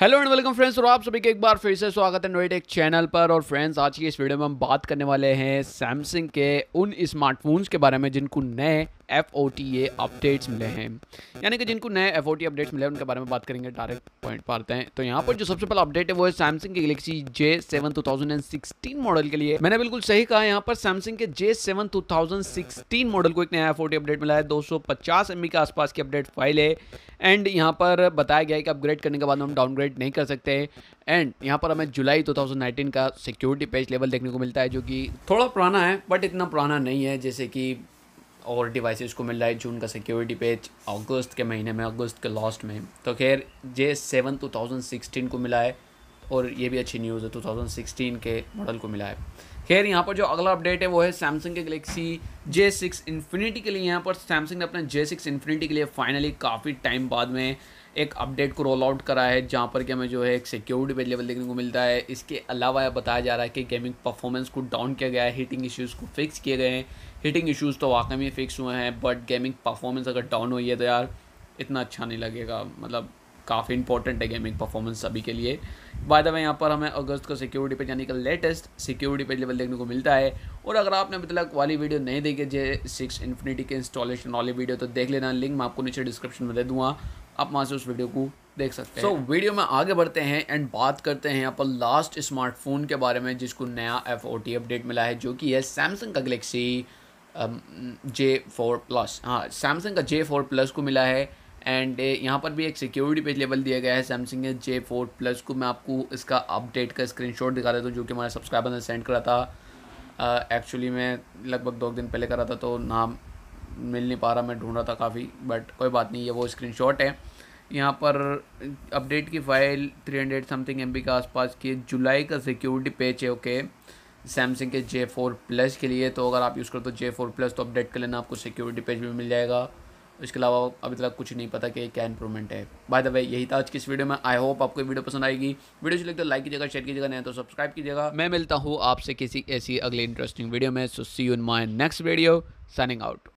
Hello and welcome friends और आप सभी के एक बार फिर से स्वागत है नोएटेक चैनल पर। और फ्रेंड्स आज की इस वीडियो में हम बात करने वाले हैं सैमसंग के उन स्मार्टफोन्स के बारे में, जिनको नए F O T A updates मिले हैं। यानी कि जिनको नए एफ़ ओ टी अपडेट्स मिले हैं, उनके बारे में बात करेंगे डायरेक्ट पॉइंट पर आते हैं। तो यहाँ पर जो सबसे पहला अपडेट है, वो है सैमसंग के Galaxy J seven two thousand and sixteen model के लिए। मैंने बिल्कुल सही कहा, यहाँ पर सैमसंग के J seven two thousand sixteen model को एक नया एफ़ ओ टी अपडेट मिला है। दो सौ पचास एम बी के आसपास की अपडेट फ़ाइल है। एंड यहाँ पर बताया गया है कि अपग्रेड करने के बाद हम डाउनग्रेड नहीं कर सकते। एंड यहाँ पर हमें जुलाई 2019 का सिक्योरिटी पेज लेवल देखने को मिलता है, जो कि थोड़ा पुराना है बट इतना पुराना नहीं है, जैसे कि और डिवाइसेस को मिल रहा है जून का सिक्योरिटी पेज अगस्त के महीने में अगस्त के लास्ट में। तो खैर J seven two thousand sixteen को मिला है और ये भी अच्छी न्यूज़ है 2016 के मॉडल को मिला है। खैर, यहाँ पर जो अगला अपडेट है, वो है सैमसंग के गलेक्सी जे सिक्स इन्फिनिटी के लिए यहाँ पर सैमसंग ने अपने जे सिक्स इन्फिनिटी के लिए फाइनली काफ़ी टाइम बाद में एक अपडेट को रोल आउट करा है, जहाँ पर कि हमें जो है एक सिक्योरिटी पेज लेवल देखने को मिलता है। इसके अलावा यह बताया जा रहा है कि गेमिंग परफॉर्मेंस को डाउन किया गया है हीटिंग इश्यूज़ को फिक्स किए गए हैं। हीटिंग इश्यूज़ तो वाकई में फिक्स हुए हैं बट गेमिंग परफॉर्मेंस अगर डाउन हुई है तो यार इतना अच्छा नहीं लगेगा मतलब काफ़ी इंपॉर्टेंट है गेमिंग परफॉर्मेंस सभी के लिए। बाय द वे यहाँ पर हमें अगस्त को सिक्योरिटी पेज यानी कि लेटेस्ट सिक्योरिटी पेज लेवल देखने को मिलता है। और अगर आपने अभी तक वाली वीडियो नहीं देखी जे सिक्स इन्फिनिटी के इंस्टॉलेशन वाली वीडियो तो देख लेना। लिंक मैं आपको नीचे डिस्क्रिप्शन में दे दूँगा। आप वहाँ से उस वीडियो को देख सकते हैं। सो so, वीडियो में आगे बढ़ते हैं एंड बात करते हैं यहाँ पर लास्ट स्मार्टफ़ोन के बारे में जिसको नया एफओटी अपडेट मिला है जो कि है सैमसंग का गलेक्सी जे फोर प्लस हाँ सैमसंग का जे फोर प्लस को मिला है। एंड uh, यहाँ पर भी एक सिक्योरिटी पेज लेवल दिया गया है सैमसंग के जे फोर प्लस को। मैं आपको इसका अपडेट का स्क्रीनशॉट दिखा देता हूँ जो कि हमारे सब्सक्राइबर ने सेंड करा था। एक्चुअली uh, मैं लगभग दो दिन पहले करा था तो नाम मिल नहीं पा रहा मैं ढूंढ रहा था काफ़ी बट कोई बात नहीं ये वो स्क्रीनशॉट है। यहाँ पर अपडेट की फ़ाइल 300 समथिंग एम के आसपास की जुलाई का सिक्योरिटी पेज है ओके सैमसंग के जे फोर प्लस के लिए तो अगर आप यूज़ करते हो जे फोर प्लस तो अपडेट कर लेना आपको सिक्योरिटी पेज भी मिल जाएगा। इसके अलावा अभी तक कुछ नहीं पता कि क्या इंप्रूवमेंट है। बाय द वे यही था आज की इस वीडियो में। आई होप आपको वीडियो पसंद आएगी। वीडियो लगे तो लाइक कीजिएगा शेयर कीजिएगा नहीं तो सब्सक्राइब कीजिएगा। मैं मिलता हूँ आपसे किसी ऐसी अगली इंटरेस्टिंग वीडियो में। So see you in my next video signing out